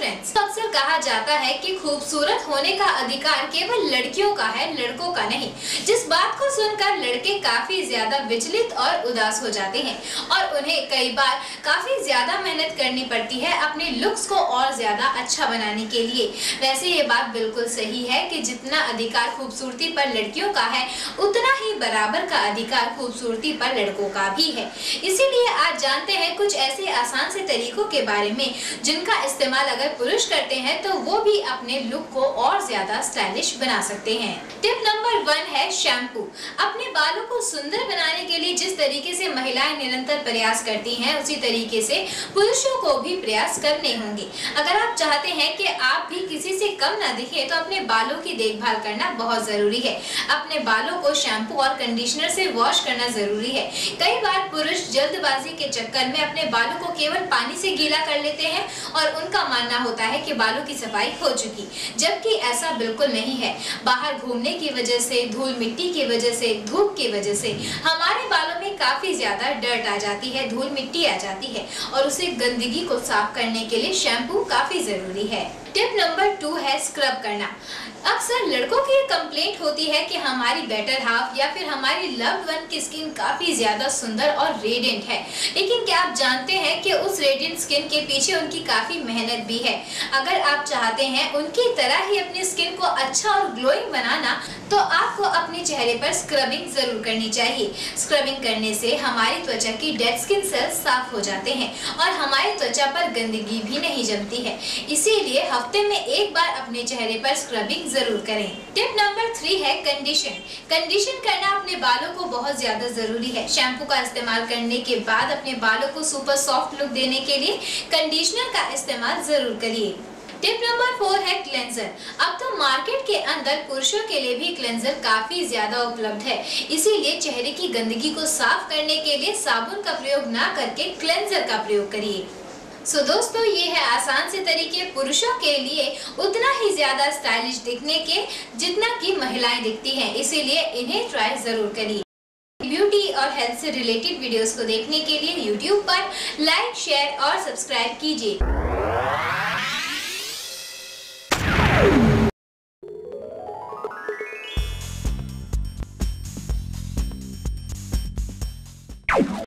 Friends तो अक्सर कहा जाता है कि खूबसूरत होने का अधिकार केवल लड़कियों का है, लड़कों का नहीं। जिस बात को सुनकर लड़के काफ़ी ज़्यादा विचलित और उदास हो जाते हैं और उन्हें कई बार काफ़ी ज़्यादा मेहनत करनी पड़ती है अपने लुक्स को और ज़्यादा अच्छा बनाने के लिए। वैसे ये बात बिल्कुल सही है कि जितना अधिकार खूबसूरती पर लड़कियों का है, उतना ही बराबर का अधिकार खूबसूरती पर लड़कों का भी है। इसीलिए आज जानते हैं कुछ ऐसे आसान से तरीकों के बारे में जिनका इस्तेमाल अगर पुरुष करते हैं तो वो भी अपने लुक को और ज़्यादा स्टाइलिश बना सकते हैं। टिप नंबर वन है शैम्पू अपने बालों को सुंदर बनाने के लिए जिस तरीके से महिलाएँ निरंतर प्रयास करती हैं, उसी तरीके से पुरुषों को भी प्रयास करने होंगे। अगर आप चाहते हैं कि आप भी किसी से कम ना दिखे तो अपने बालों की देखभाल करना बहुत ज़रूरी है। अपने बालों को शैम्पू और कंडीशनर से वॉश करना ज़रूरी है। कई बार पुरुष जल्दबाजी के चक्कर में अपने बालों को केवल पानी से गीला कर लेते हैं और उनका मानना होता है कि बालों की सफ़ाई हो चुकी, जबकि ऐसा बिल्कुल नहीं है। बाहर घूमने की वजह से, धूल मिट्टी की वजह से, धूप की वजह से हमारे बालों में काफ़ी ज़्यादा डर्ट आ जाती है, धूल मिट्टी आ जाती है और उसे गंदगी को साफ़ करने के लिए शैम्पू काफ़ी ज़रूरी है। टिप नंबर टू है स्क्रब करना। अक्सर लड़कों की कंप्लेंट होती है कि हमारी बेटर हाफ़ या फिर हमारी लव्ड वन की स्किन काफ़ी ज़्यादा सुंदर और रेडियंट है। लेकिन क्या आप जानते हैं कि उस रेडियंट स्किन के पीछे उनकी काफ़ी मेहनत भी है? अगर आप चाहते हैं उनकी तरह ही अपनी स्किन को अच्छा और ग्लोइंग बनाना तो आपको अपने चेहरे पर स्क्रबिंग ज़रूर करनी चाहिए। स्क्रबिंग करने से हमारी त्वचा की डेड स्किन सेल्स साफ़ हो जाते हैं और हमारी त्वचा पर गंदगी भी नहीं जमती है। इसीलिए हफ़्ते में एक बार अपने चेहरे पर स्क्रबिंग ज़रूर करें। टिप नंबर थ्री है कंडीशन कंडीशन करना अपने बालों को बहुत ज़्यादा ज़रूरी है। शैम्पू का इस्तेमाल करने के बाद अपने बालों को सुपर सॉफ्ट लुक देने के लिए कंडीशनर का इस्तेमाल ज़रूर करिए। टिप नंबर फोर है क्लेंजर अब तो मार्केट के अंदर पुरुषों के लिए भी क्लेंजर काफ़ी ज़्यादा उपलब्ध है। इसीलिए चेहरे की गंदगी को साफ़ करने के लिए साबुन का प्रयोग ना करके क्लेंजर का प्रयोग करिए। सो दोस्तों, ये है आसान से तरीके पुरुषों के लिए उतना ही ज़्यादा स्टाइलिश दिखने के जितना कि महिलाएँ दिखती हैं। इसीलिए इन्हें ट्राई ज़रूर करिए। ब्यूटी और हेल्थ से रिलेटेड वीडियोस को देखने के लिए यूट्यूब पर लाइक शेयर और सब्सक्राइब कीजिए।